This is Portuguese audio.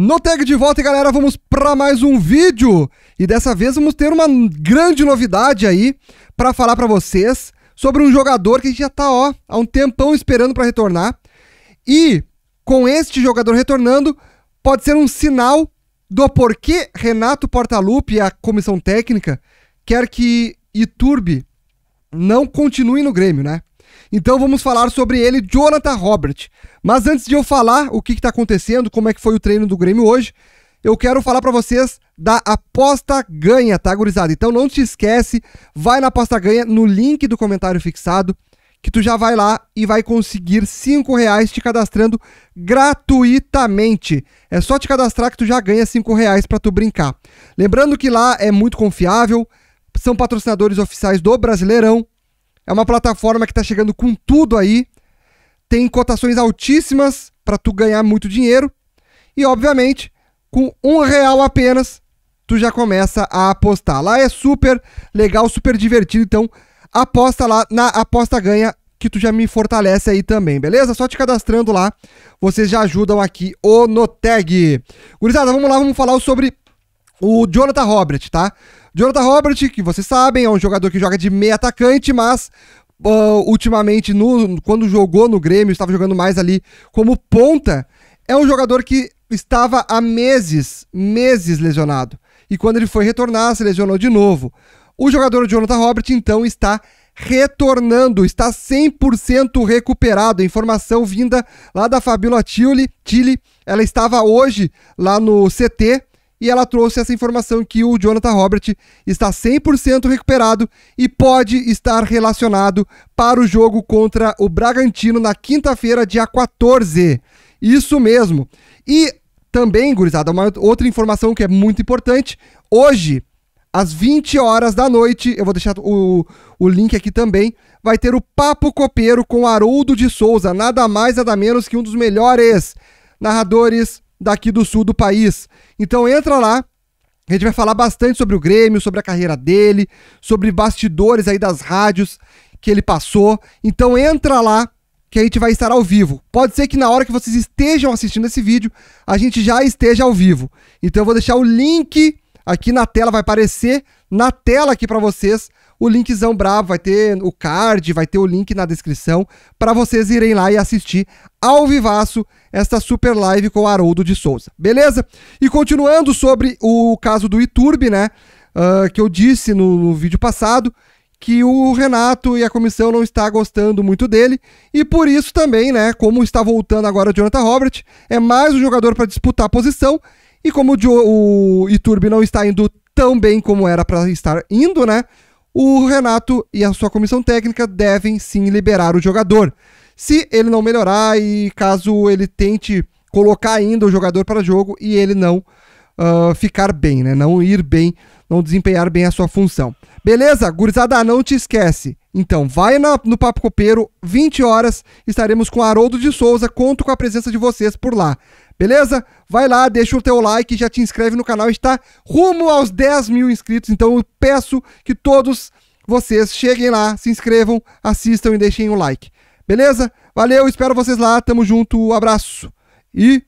No tag de volta, galera, vamos para mais um vídeo. E dessa vez vamos ter uma grande novidade aí para falar para vocês sobre um jogador que a gente já tá, ó, há um tempão esperando para retornar. E com este jogador retornando, pode ser um sinal do porquê Renato Portaluppi e a comissão técnica quer que Iturbe não continue no Grêmio, né? Então vamos falar sobre ele, Jonathan Robert. Mas antes de eu falar o que está acontecendo, como é que foi o treino do Grêmio hoje, eu quero falar para vocês da aposta ganha, tá, gurizada? Então não te esquece, vai na aposta ganha no link do comentário fixado, que tu já vai lá e vai conseguir 5 reais te cadastrando gratuitamente. É só te cadastrar que tu já ganha 5 reais para tu brincar. Lembrando que lá é muito confiável, são patrocinadores oficiais do Brasileirão, é uma plataforma que está chegando com tudo aí. Tem cotações altíssimas para tu ganhar muito dinheiro. E, obviamente, com um real apenas, tu já começa a apostar. Lá é super legal, super divertido. Então, aposta lá na Aposta Ganha, que tu já me fortalece aí também, beleza? Só te cadastrando lá, vocês já ajudam aqui o Noteg. Gurizada, vamos lá, vamos falar sobre o Jonathan Robert, tá? Jonathan Robert, que vocês sabem, é um jogador que joga de meia atacante, mas uh, ultimamente, no, quando jogou no Grêmio, estava jogando mais ali como ponta. É um jogador que estava há meses, meses lesionado. E quando ele foi retornar, se lesionou de novo. O jogador Jonathan Robert, então, está retornando, está 100% recuperado. Informação vinda lá da Fabiola Tilly, Tilly, ela estava hoje lá no CT e ela trouxe essa informação que o Jonathan Robert está 100% recuperado e pode estar relacionado para o jogo contra o Bragantino na quinta-feira, dia 14. Isso mesmo. E também, gurizada, uma outra informação que é muito importante. Hoje, às 20 horas da noite, eu vou deixar o, o link aqui também, vai ter o Papo Copeiro com Haroldo de Souza, nada mais, nada menos que um dos melhores narradores daqui do sul do país. Então entra lá, a gente vai falar bastante sobre o Grêmio, sobre a carreira dele, sobre bastidores aí das rádios que ele passou. Então entra lá que a gente vai estar ao vivo. Pode ser que na hora que vocês estejam assistindo esse vídeo, a gente já esteja ao vivo. Então eu vou deixar o link aqui na tela, vai aparecer na tela aqui para vocês o linkzão bravo, vai ter o card, vai ter o link na descrição para vocês irem lá e assistir ao vivaço esta super live com o Haroldo de Souza, beleza? E continuando sobre o caso do Iturbe, né, uh, que eu disse no, no vídeo passado, que o Renato e a comissão não está gostando muito dele e por isso também, né, como está voltando agora o Jonathan Robert, é mais um jogador para disputar a posição e como o, o Iturbe não está indo tão bem como era para estar indo, né, o Renato e a sua comissão técnica devem sim liberar o jogador. Se ele não melhorar e caso ele tente colocar ainda o jogador para jogo e ele não uh, ficar bem, né? Não ir bem, não desempenhar bem a sua função. Beleza? Gurizada, não te esquece. Então, vai na, no Papo Copeiro, 20 horas, estaremos com Haroldo de Souza, conto com a presença de vocês por lá. Beleza? Vai lá, deixa o teu like, já te inscreve no canal, está rumo aos 10 mil inscritos, então eu peço que todos vocês cheguem lá, se inscrevam, assistam e deixem o like. Beleza? Valeu, espero vocês lá, tamo junto, abraço e